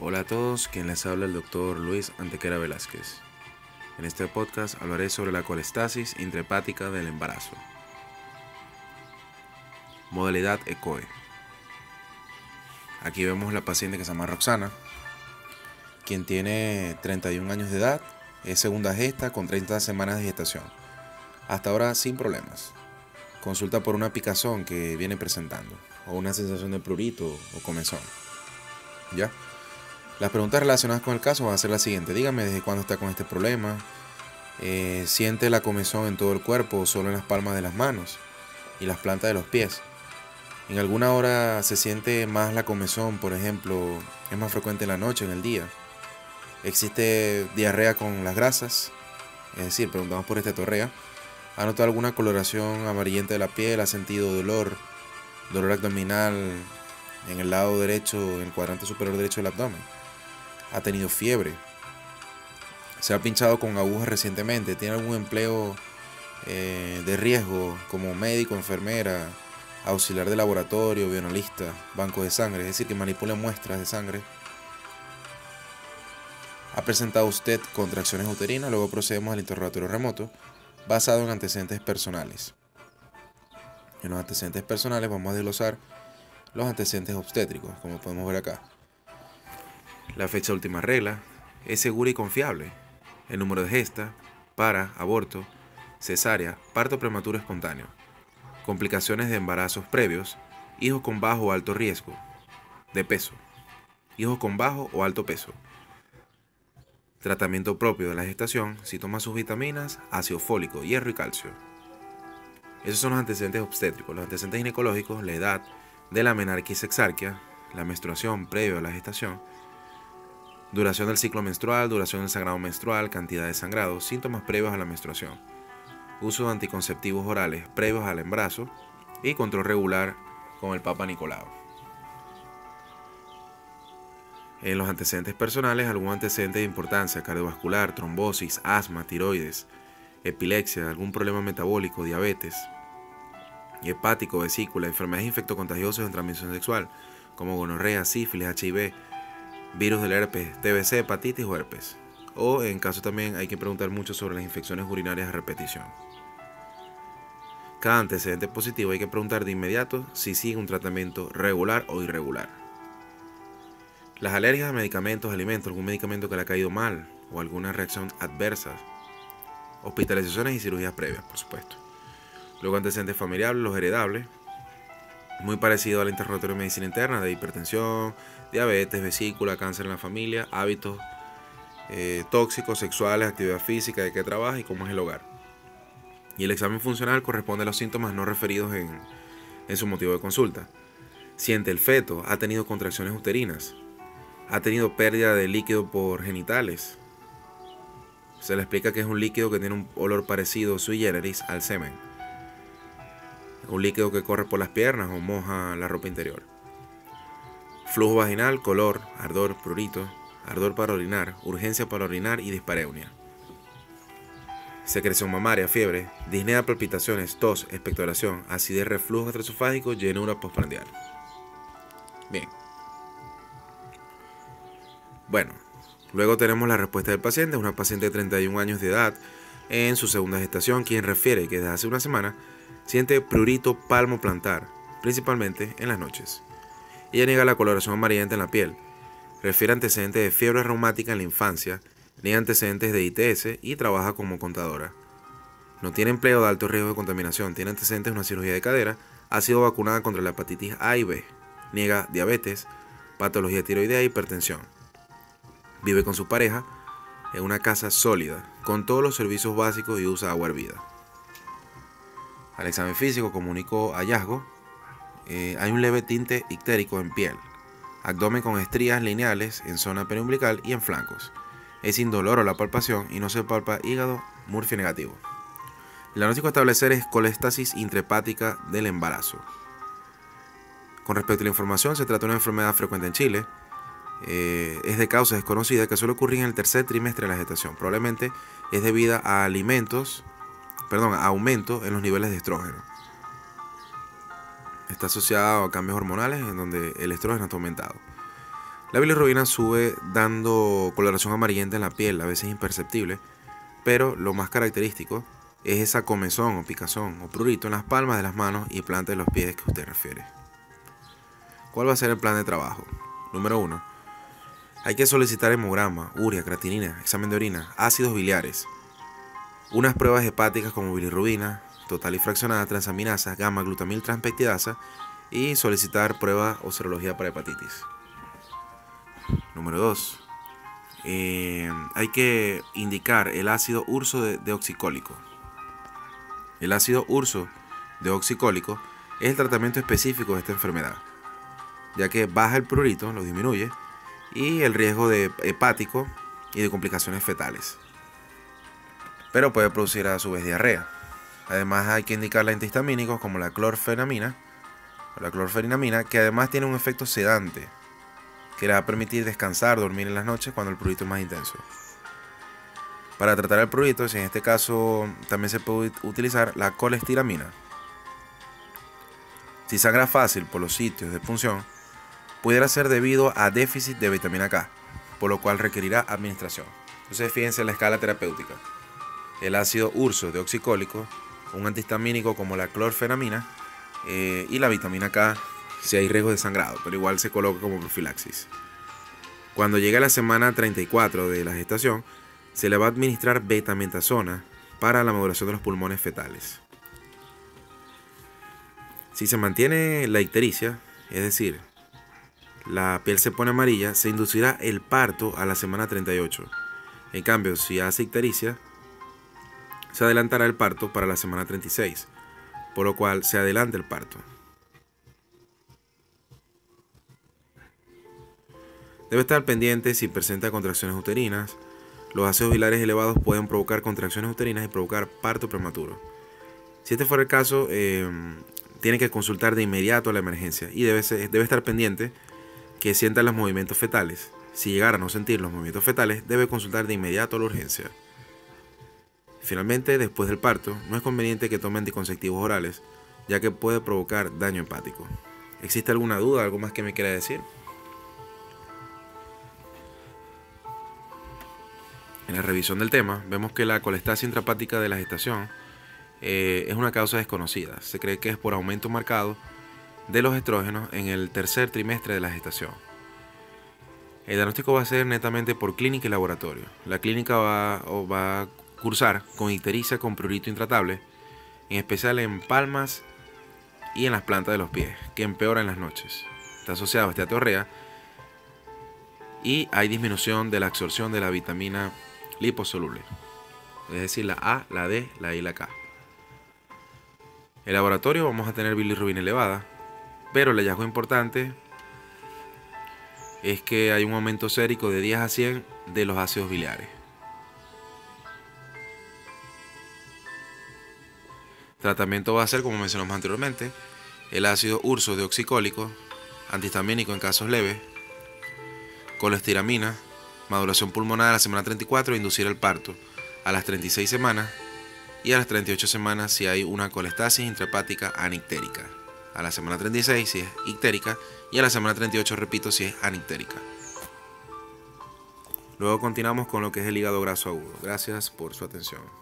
Hola a todos, quien les habla el doctor Luis Antequera Velázquez. En este podcast hablaré sobre la colestasis intrahepática del embarazo. Modalidad ECOE. Aquí vemos la paciente que se llama Roxana, quien tiene 31 años de edad, es segunda gesta con 30 semanas de gestación. Hasta ahora sin problemas. Consulta por una picazón que viene presentando, o una sensación de prurito o comezón. ¿Ya? Las preguntas relacionadas con el caso van a ser las siguientes. Dígame desde cuándo está con este problema. Eh, ¿Siente la comezón en todo el cuerpo o solo en las palmas de las manos y las plantas de los pies? En alguna hora se siente más la comezón, por ejemplo, es más frecuente en la noche, en el día. ¿Existe diarrea con las grasas? Es decir, preguntamos por esta torrea. ¿Ha notado alguna coloración amarillenta de la piel? ¿Ha sentido dolor? ¿Dolor abdominal en el lado derecho, en el cuadrante superior derecho del abdomen? Ha tenido fiebre, se ha pinchado con agujas recientemente, tiene algún empleo eh, de riesgo como médico, enfermera, auxiliar de laboratorio, bioanalista, banco de sangre, es decir, que manipula muestras de sangre. Ha presentado usted contracciones uterinas, luego procedemos al interrogatorio remoto basado en antecedentes personales. En los antecedentes personales vamos a desglosar los antecedentes obstétricos, como podemos ver acá. La fecha última regla es segura y confiable. El número de gesta, para, aborto, cesárea, parto prematuro espontáneo. Complicaciones de embarazos previos, hijos con bajo o alto riesgo, de peso, hijos con bajo o alto peso. Tratamiento propio de la gestación si toma sus vitaminas, ácido fólico, hierro y calcio. Esos son los antecedentes obstétricos. Los antecedentes ginecológicos, la edad de la menarquia y sexarquia, la menstruación previo a la gestación, Duración del ciclo menstrual, duración del sangrado menstrual, cantidad de sangrado, síntomas previos a la menstruación. Uso de anticonceptivos orales previos al embarazo y control regular con el Papa Nicolau. En los antecedentes personales, algún antecedente de importancia cardiovascular, trombosis, asma, tiroides, epilepsia, algún problema metabólico, diabetes, hepático, vesícula, enfermedades infectocontagiosas de transmisión sexual, como gonorrea, sífilis, HIV, virus del herpes, TBC, hepatitis o herpes. O en caso también hay que preguntar mucho sobre las infecciones urinarias a repetición. Cada antecedente positivo hay que preguntar de inmediato si sigue un tratamiento regular o irregular. Las alergias a medicamentos, alimentos, algún medicamento que le ha caído mal o alguna reacción adversa. Hospitalizaciones y cirugías previas, por supuesto. Luego antecedentes familiares, los heredables, muy parecido al interrogatorio de medicina interna de hipertensión, diabetes, vesícula, cáncer en la familia, hábitos eh, tóxicos, sexuales, actividad física, de qué trabaja y cómo es el hogar. Y el examen funcional corresponde a los síntomas no referidos en, en su motivo de consulta. Siente el feto, ha tenido contracciones uterinas, ha tenido pérdida de líquido por genitales. Se le explica que es un líquido que tiene un olor parecido sui generis al semen. Un líquido que corre por las piernas o moja la ropa interior. Flujo vaginal, color, ardor, prurito, ardor para orinar, urgencia para orinar y dispareunia. Secreción mamaria, fiebre, disnea, palpitaciones, tos, expectoración, acidez, reflujo gastroesofágico, llenura postprandial. Bien. Bueno, luego tenemos la respuesta del paciente, una paciente de 31 años de edad en su segunda gestación, quien refiere que desde hace una semana siente prurito palmo plantar, principalmente en las noches. Ella niega la coloración amarillenta en la piel. Refiere antecedentes de fiebre reumática en la infancia, niega antecedentes de ITS y trabaja como contadora. No tiene empleo de alto riesgo de contaminación, tiene antecedentes de una cirugía de cadera, ha sido vacunada contra la hepatitis A y B, niega diabetes, patología tiroidea e hipertensión. Vive con su pareja en una casa sólida, con todos los servicios básicos y usa agua hervida. Al examen físico comunicó hallazgo eh, hay un leve tinte ictérico en piel, abdomen con estrías lineales en zona periumbilical y en flancos. Es indoloro la palpación y no se palpa hígado Murphy negativo. El diagnóstico a establecer es colestasis intrahepática del embarazo. Con respecto a la información, se trata de una enfermedad frecuente en Chile. Eh, es de causa desconocida que suele ocurrir en el tercer trimestre de la gestación. Probablemente es debida a alimentos, perdón, aumento en los niveles de estrógeno está asociado a cambios hormonales en donde el estrógeno está aumentado. La bilirrubina sube dando coloración amarillenta en la piel, a veces imperceptible, pero lo más característico es esa comezón o picazón o prurito en las palmas de las manos y plantas de los pies que usted refiere. ¿Cuál va a ser el plan de trabajo? Número 1. Hay que solicitar hemograma, urea, creatinina, examen de orina, ácidos biliares, unas pruebas hepáticas como bilirrubina, total y fraccionada, transaminasa, gamma glutamil transpeptidasa y solicitar prueba o serología para hepatitis. Número 2. Eh, hay que indicar el ácido urso deoxicólico. El ácido urso deoxicólico es el tratamiento específico de esta enfermedad, ya que baja el prurito, lo disminuye, y el riesgo de hepático y de complicaciones fetales. Pero puede producir a su vez diarrea. Además hay que indicarle antihistamínicos como la clorfenamina o la clorferinamina, que además tiene un efecto sedante, que le va a permitir descansar, dormir en las noches cuando el prurito es más intenso. Para tratar el prurito, si en este caso también se puede utilizar la colestiramina. Si sangra fácil por los sitios de punción, pudiera ser debido a déficit de vitamina K, por lo cual requerirá administración. Entonces fíjense en la escala terapéutica. El ácido urso de oxicólico, un antihistamínico como la clorfenamina eh, y la vitamina K si hay riesgo de sangrado, pero igual se coloca como profilaxis. Cuando llegue la semana 34 de la gestación, se le va a administrar betametasona para la maduración de los pulmones fetales. Si se mantiene la ictericia, es decir, la piel se pone amarilla, se inducirá el parto a la semana 38. En cambio, si hace ictericia, se adelantará el parto para la semana 36, por lo cual se adelanta el parto. Debe estar pendiente si presenta contracciones uterinas. Los ácidos biliares elevados pueden provocar contracciones uterinas y provocar parto prematuro. Si este fuera el caso, em, tiene que consultar de inmediato a la emergencia y debe, debe estar pendiente que sienta los movimientos fetales. Si llegara a no sentir los movimientos fetales, debe consultar de inmediato a la urgencia. Finalmente, después del parto, no es conveniente que tome anticonceptivos orales, ya que puede provocar daño hepático. ¿Existe alguna duda, algo más que me quiera decir? En la revisión del tema, vemos que la colestasia intrapática de la gestación eh, es una causa desconocida. Se cree que es por aumento marcado de los estrógenos en el tercer trimestre de la gestación. El diagnóstico va a ser netamente por clínica y laboratorio. La clínica va, va a cursar con ictericia con prurito intratable, en especial en palmas y en las plantas de los pies, que empeora en las noches. Está asociado a esteatorrea y hay disminución de la absorción de la vitamina liposoluble. Es decir, la A, la D, la I y la K. En laboratorio vamos a tener bilirrubina elevada, pero el hallazgo importante es que hay un aumento sérico de 10 a 100 de los ácidos biliares. Tratamiento va a ser, como mencionamos anteriormente, el ácido urso deoxicólico, antihistamínico en casos leves, colestiramina, maduración pulmonar a la semana 34 e inducir el parto a las 36 semanas y a las 38 semanas si hay una colestasis intrahepática anictérica. A la semana 36 si es ictérica y a la semana 38, repito, si es anictérica. Luego continuamos con lo que es el hígado graso agudo. Gracias por su atención.